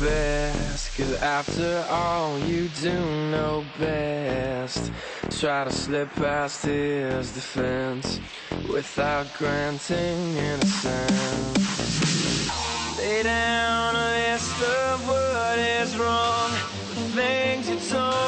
Best. Cause after all, you do know best. Try to slip past his defense without granting innocence. Lay down a list of what is wrong. The things you told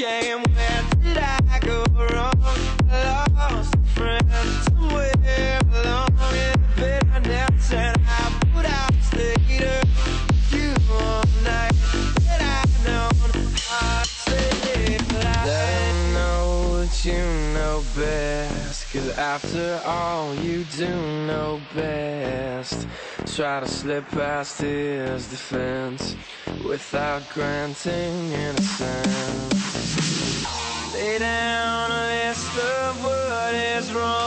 Where did I go wrong? I lost a friend somewhere along I put out later. That I known I know you know best. Cause after all, you do know best. Try to slip past his defense without granting innocence. Lay down a list of what is wrong.